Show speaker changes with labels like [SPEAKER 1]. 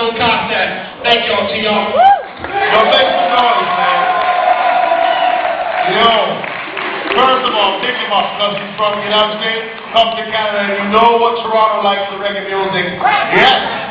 [SPEAKER 1] music, contest. Thank y'all to y'all.
[SPEAKER 2] Yo, thanks for joining, man. Yo, first of all, pick him up You know from the United States, come to Canada, and you know what Toronto likes the reggae music. Yes.